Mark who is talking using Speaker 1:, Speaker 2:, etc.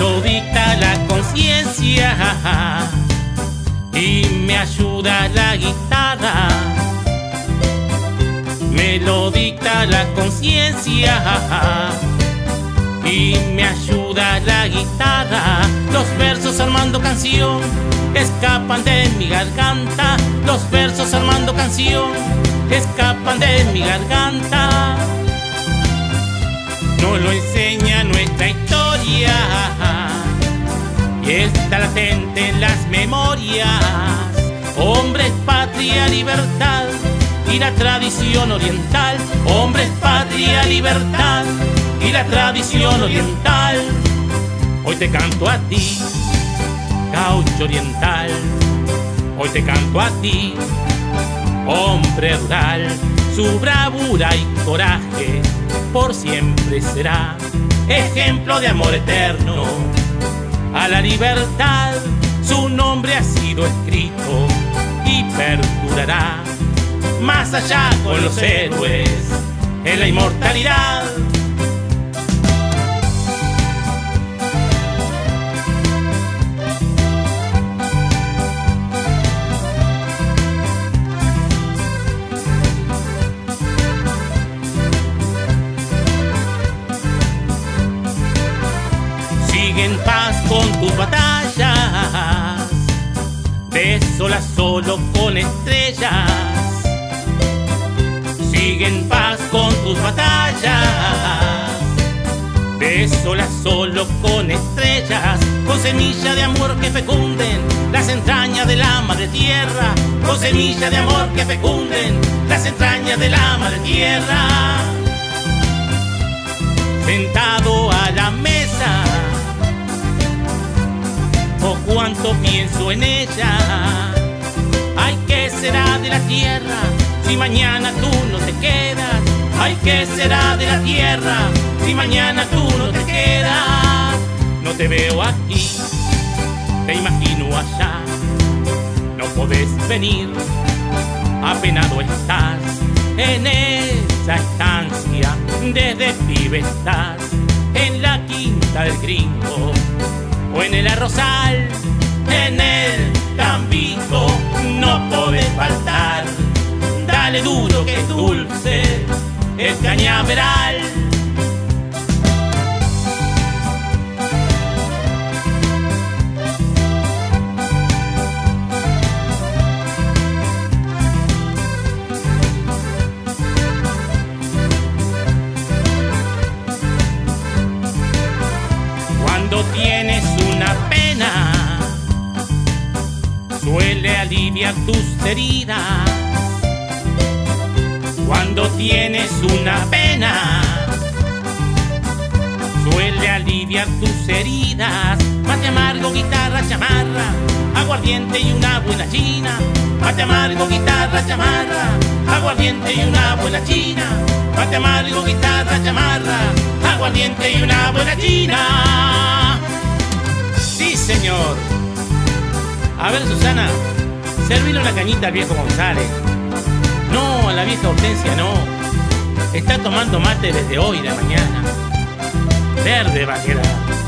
Speaker 1: lo dicta la conciencia y me ayuda la guitarra. Me lo dicta la conciencia y me ayuda la guitarra. Los versos armando canción escapan de mi garganta. Los versos armando canción escapan de mi garganta. No lo enseña nuestra historia Hombres, patria, libertad y la tradición oriental. Hombres, patria, libertad y la tradición oriental. Hoy te canto a ti, gaucho oriental. Hoy te canto a ti, hombre rural. Su bravura y coraje por siempre será ejemplo de amor eterno a la libertad. Sido escrito y perdurará más allá con los héroes en la inmortalidad. Sigue en paz con tus batallas, de sol a solo con estrellas. Sigue en paz con tus batallas, de sol a solo con estrellas, con semilla de amor que fecunden las entrañas de la madre tierra, con semilla de amor que fecunden las entrañas de la madre tierra. Sentado pienso en ella. Ay, ¿qué será de la tierra si mañana tú no te quedas? Ay, ¿qué será de la tierra si mañana tú no te quedas? No te veo aquí, te imagino allá. No podés venir, apenado estás en esa estancia. Desde pibe estás en la quinta del gringo o en el arrozal, en el campito, no podés faltar. Dale duro que es dulce el cañaveral. Suele aliviar tus heridas. Cuando tienes una pena, suele aliviar tus heridas. Mate amargo, guitarra, chamarra, aguardiente y una buena china. Mate amargo, guitarra, chamarra, aguardiente y una buena china. Mate amargo, guitarra, chamarra, aguardiente y una buena china. Sí, señor. A ver, Susana, servile una cañita al viejo González. No, a la vieja Hortensia no. Está tomando mate desde hoy de mañana. Verde va a quedar.